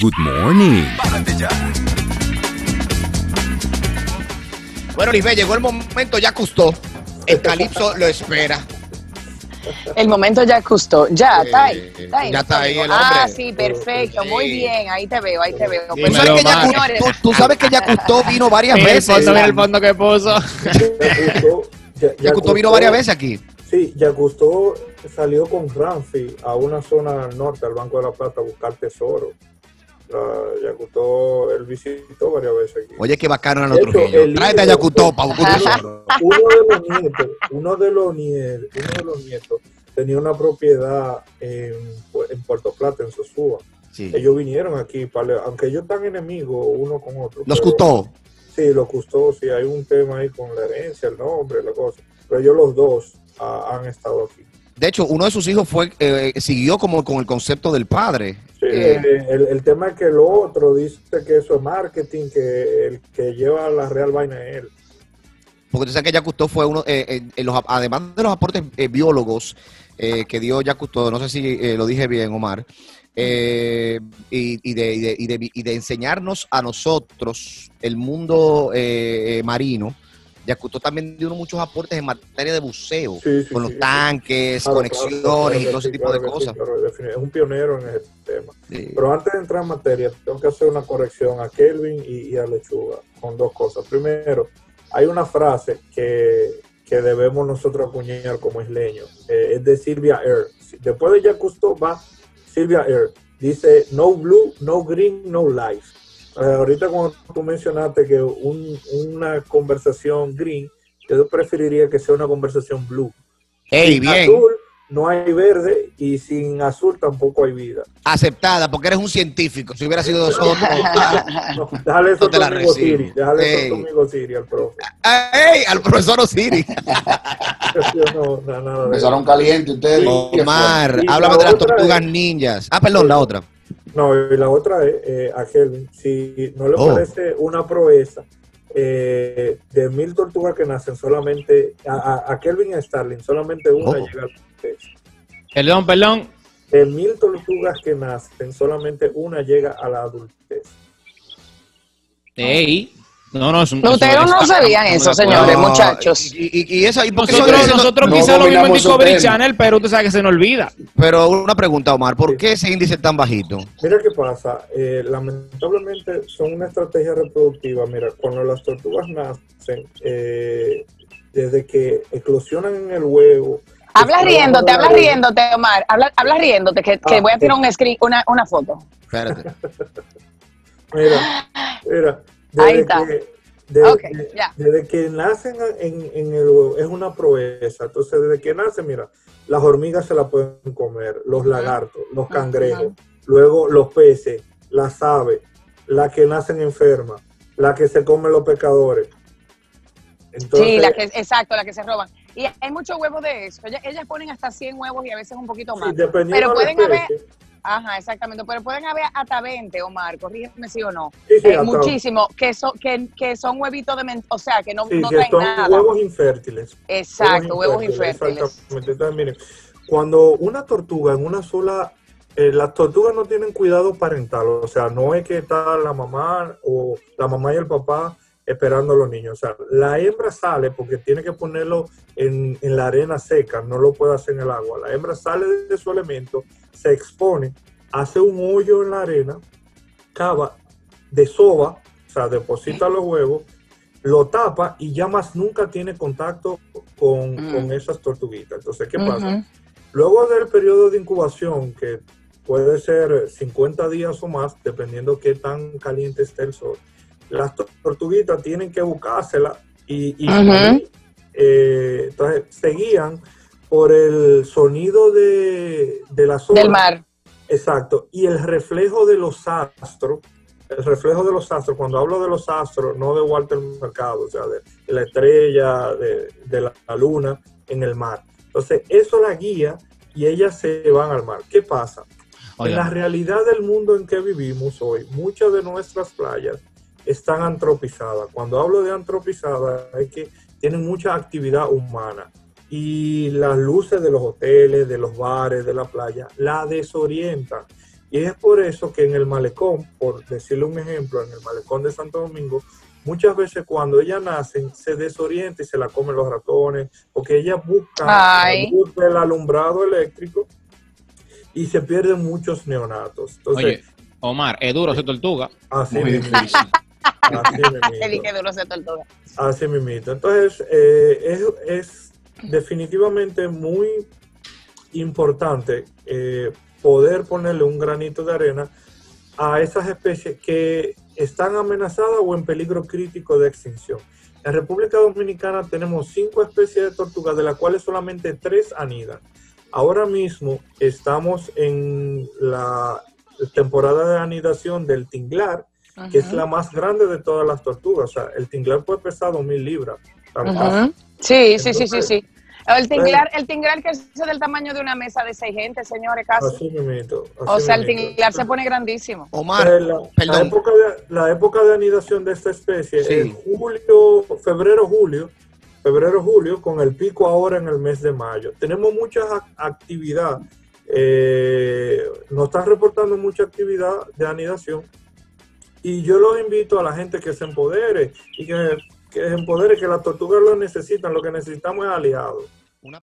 Good morning. Bueno, Lisbeth, llegó el momento, ya custó. El calipso lo espera. El momento ya custó. Ya, está ahí. Está ahí. Ya está ahí el Ah, hombre. sí, perfecto. Muy bien. Ahí te veo, ahí te veo. Tú Pues, sabes, que ya, señores, tú, tú sabes que ya Custó vino varias Mira el veces. fondo, mira el fondo que puso. Ya, Custó vino varias veces aquí. Sí, ya Custó salió con Ramfi a una zona al norte, al Banco de la Plata, a buscar tesoro. Ya Custó, él visitó varias veces aquí. Oye, qué bacano eran los el Tráete a Yacutó para. Uno de los nietos, uno de los nietos, uno de los nietos tenía una propiedad en, en Puerto Plata, en Sosúa. Sí. Ellos vinieron aquí, para, aunque ellos están enemigos uno con otro. Los pero- Custó. Sí, los Custó, sí, hay un tema ahí con la herencia, el nombre, la cosa. Pero ellos los dos ah, han estado aquí. De hecho, uno de sus hijos fue eh, siguió como con el concepto del padre. Sí, Eh, el, el tema es que el otro dice que eso es marketing, que el que lleva la real vaina es él. Porque tú sabes que Jacques Cousteau fue uno, eh, eh, en los- además de los aportes eh, biólogos eh, que dio Jacques Cousteau, no sé si lo dije bien, Omar, eh, y, y de, y de- y de- y de enseñarnos a nosotros el mundo eh, marino, Cousteau también dio muchos aportes en materia de buceo, Sí, sí, con los sí. tanques, Claro, conexiones claro, claro y todo ese tipo de cosas. es un pionero en ese tema. Pero antes de entrar en materia, tengo que hacer una corrección a Kelvin y, y a Lechuga con dos cosas. Primero, hay una frase que, que debemos nosotros acuñar como isleños. eh, es de Silvia Air. Después de Cousteau va Silvia Air. Dice, no blue, no green, no life. Eh, ahorita cuando tú mencionaste que un- una conversación green, yo preferiría que sea una conversación blue. Ey, Sin bien, azul no hay verde y sin azul tampoco hay vida. aceptada, porque eres un científico. Si hubiera sido nosotros. No, déjale eso No te a la tu amigo recibo. Siri. Déjale eso a Ey. tu amigo Siri, al profe. ¡Ey! Al profesor Osiris. Yo no, no, Empezaron caliente ustedes. Omar, háblame la de las tortugas es- ninjas. Ah, perdón, la otra. No, y la otra es eh, a Kelvin. Si no le Oh. parece una proeza eh, de mil tortugas que nacen, solamente a, a, a Kelvin y a Starling, solamente una Oh. llega a la adultez. Perdón, perdón. De mil tortugas que nacen, solamente una llega a la adultez. Ey. No, no, es un- Ustedes eso- no sabían eso, señores, No, muchachos. Y, y, y eso, ¿y por qué Nosotros, eso- nosotros no quizá lo vimos en Discovery Channel, pero usted sabe que se nos olvida. Pero una pregunta, Omar, ¿por qué ese índice es tan bajito? Mira qué pasa, eh, lamentablemente son una estrategia reproductiva. Mira, cuando las tortugas nacen, eh, desde que eclosionan en el huevo. Habla riéndote, habla la- riéndote, Omar. Habla, habla riéndote, que, que Ah, voy a tirar un screen, una, una foto. Espérate. Mira, mira, Ahí desde está. que, desde, que- ya. desde que nacen en, en el huevo es una proeza. Entonces, desde que nacen, mira, las hormigas se la pueden comer, los lagartos, los cangrejos, luego los peces, las aves, las que nacen enfermas, las que se comen los pescadores. Entonces, sí, la que, exacto, la que se roban. Y hay muchos huevos de eso. Ellas, ellas ponen hasta 100 huevos y a veces un poquito sí, más. Pero pueden haber, ajá, exactamente, pero pueden haber hasta 20, Omar, corrígeme si o no. Sí, sí, Eh, muchísimo, que son, que, que son huevitos de men- o sea, que no, sí, traen son nada. huevos infértiles. Exacto, huevos infértiles. Miren, cuando una tortuga en una sola, eh, las tortugas no tienen cuidado parental, o sea, no es que está la mamá o la mamá y el papá esperando a los niños, o sea, la hembra sale porque tiene que ponerlo en, en la arena seca, no lo puede hacer en el agua. La hembra sale de su elemento, se expone, hace un hoyo en la arena, cava, desova, o sea, deposita los huevos, lo tapa y ya más nunca tiene contacto con, Mm. con esas tortuguitas. Entonces, ¿qué pasa? Luego del periodo de incubación, que puede ser 50 días o más, dependiendo qué tan caliente esté el sol, las tor- tortuguitas tienen que buscársela y, y Ujú. eh, entonces seguían por el sonido de, de las olas. Del mar. Exacto. Y el reflejo de los astros, el reflejo de los astros, cuando hablo de los astros, no de Walter Mercado, o sea, de, de la estrella, de, de la, la luna en el mar. Entonces, eso la guía y ellas se van al mar. ¿Qué pasa? En la realidad del mundo en que vivimos hoy, muchas de nuestras playas están antropizadas. Cuando hablo de antropizadas, es que tienen mucha actividad humana y las luces de los hoteles, de los bares, de la playa, la desorientan. Y es por eso que en el malecón, por decirle un ejemplo, en el malecón de Santo Domingo, muchas veces cuando ellas nacen se desorienta y se la comen los ratones, porque ellas buscan Ay. la luz del alumbrado eléctrico y se pierden muchos neonatos. Entonces, Oye, Omar, es duro ser tortuga. así Muy difícil. Así tortuga. Mismito. Entonces, eh, es, es definitivamente muy importante eh, poder ponerle un granito de arena a esas especies que están amenazadas o en peligro crítico de extinción. En República Dominicana tenemos cinco especies de tortugas, de las cuales solamente tres anidan. Ahora mismo estamos en la temporada de anidación del tinglar, que es la más grande de todas las tortugas. O sea, el tinglar puede pesar 2.000 libras. tan fácil. Ujú. Sí, sí, sí, sí, sí. El tinglar, el tinglar que es del tamaño de una mesa de seis gente, señores, casi. Así mismito. O así sea, el tinglar se pone grandísimo. Omar, Eh, la, época de, la época de anidación de esta especie Sí. es julio, febrero, julio, febrero, julio, con el pico ahora en el mes de mayo. Tenemos mucha ac- actividad, eh, nos están reportando mucha actividad de anidación y yo los invito a la gente que se empodere y que, que se empodere, que las tortugas lo necesitan, lo que necesitamos es aliados.